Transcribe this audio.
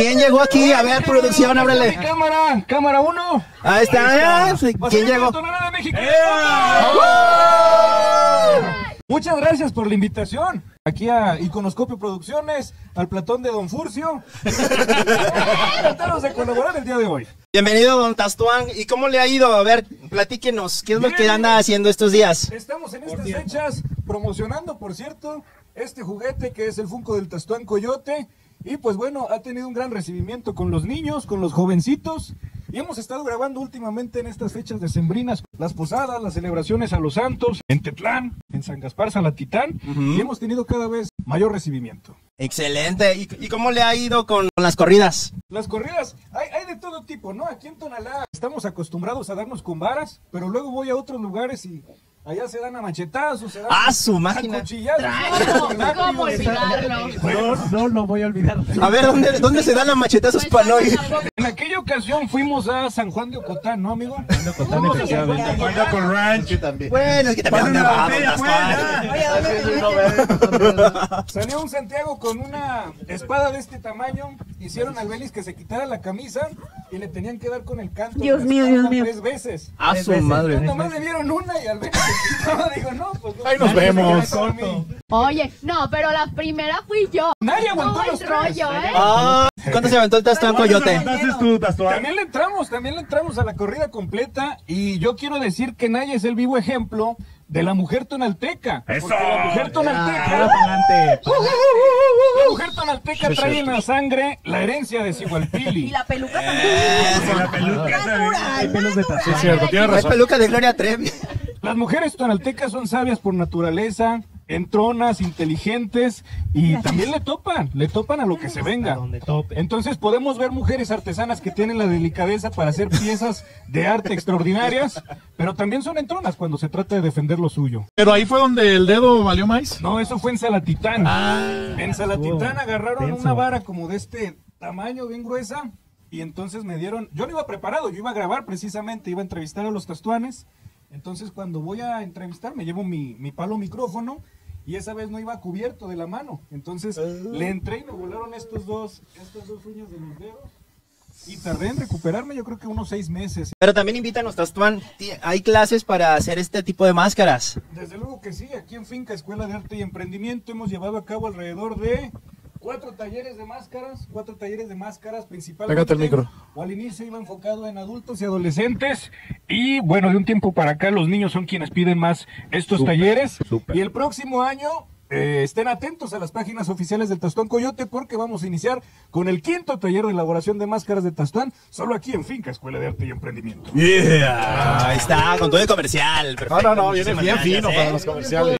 ¿Quién llegó aquí? A ver, producción, ábrele. Cámara, cámara 1. Ahí está. ¿Quién llegó? de México. Muchas gracias por la invitación. Aquí a Iconoscopio Producciones, al platón de Don Furcio. Encantados de colaborar el día de hoy. Bienvenido, don Tastuán. ¿Y cómo le ha ido? A ver, platíquenos. ¿Qué es lo que anda haciendo estos días? Estamos en estas fechas promocionando, por cierto, este juguete que es el Funko del Tastuán Coyote. Y pues bueno, ha tenido un gran recibimiento con los niños, con los jovencitos. Y hemos estado grabando últimamente en estas fechas decembrinas las posadas, las celebraciones a los santos, en Tetlán, en San Gaspar Salatitán. Y hemos tenido cada vez mayor recibimiento. Excelente. ¿Y, y cómo le ha ido con, con las corridas? Las corridas, hay, hay, de todo tipo, ¿no? Aquí en Tonalá estamos acostumbrados a darnos con varas, pero luego voy a otros lugares y allá se dan a machetazos, se dan ¡Ah, su máquina! ¿Cómo, ¿Cómo olvidarlo? No, no lo voy a olvidar. A ver, ¿dónde, dónde se dan a machetazos Pues, para hoy? En aquella ocasión fuimos a San Juan de Ocotán, ¿no, amigo? Juan de Ocotán, efectivamente. Juan con Ranch también. Bueno, es que también andaba, Tastuán. Salió un Santiago con una espada de este tamaño, hicieron al Belis que se quitara la camisa y le tenían que dar con el canto. Dios mío, Dios mío. Tres veces. ¡Ah, su madre! Entonces, nomás le dieron una y al Belis se quitaba, digo, no, pues no. Ahí nos vemos. Oye, no, pero la primera fui yo. Nadie aguantó el los tres. rollo, ¿eh? Ah, ¿Cuánto se aventó el Tastuán Coyote? Tú. También le entramos, también le entramos a la corrida completa y yo quiero decir que Naya es el vivo ejemplo de la mujer tonalteca. ¡Eso! Porque la mujer tonalteca, adelante. La mujer tonalteca trae en la sangre la herencia de Y Sigualpili. la peluca también. Con la peluca. Natural, Hay pelos de Tastuán. Es cierto, tienes peluca de Gloria Trevi. Las mujeres tonaltecas son sabias por naturaleza, entronas, inteligentes y también le topan, le topan a lo que se venga. Entonces podemos ver mujeres artesanas que tienen la delicadeza para hacer piezas de arte extraordinarias, pero también son entronas cuando se trata de defender lo suyo. Pero ahí fue donde el dedo valió más. No, eso fue en Salatitán. Ah. en Salatitán agarraron una vara como de este tamaño, bien gruesa, y entonces me dieron, yo no iba preparado, yo iba a grabar precisamente, iba a entrevistar a los tastuanes, entonces cuando voy a entrevistar me llevo mi, mi palo micrófono, y esa vez no iba cubierto de la mano, entonces le entré y me volaron estos dos, estas dos uñas de los dedos, y tardé en recuperarme yo creo que unos seis meses. Pero también invítanos, Tastuán. Hay clases para hacer este tipo de máscaras. Desde luego que sí, aquí en Finca Escuela de Arte y Emprendimiento hemos llevado a cabo alrededor de cuatro talleres de máscaras, cuatro talleres de máscaras principalmente. Pégate el micro. O al inicio iba enfocado en adultos y adolescentes y bueno, de un tiempo para acá los niños son quienes piden más estos talleres y el próximo año eh, estén atentos a las páginas oficiales del Tastuán Coyote porque vamos a iniciar con el quinto taller de elaboración de máscaras de Tastuán solo aquí en Finca Escuela de Arte y Emprendimiento. Ahí está, con todo el comercial. No, Perfecto. no, no, viene Muchísimas bien fino ¿eh? para los comerciales.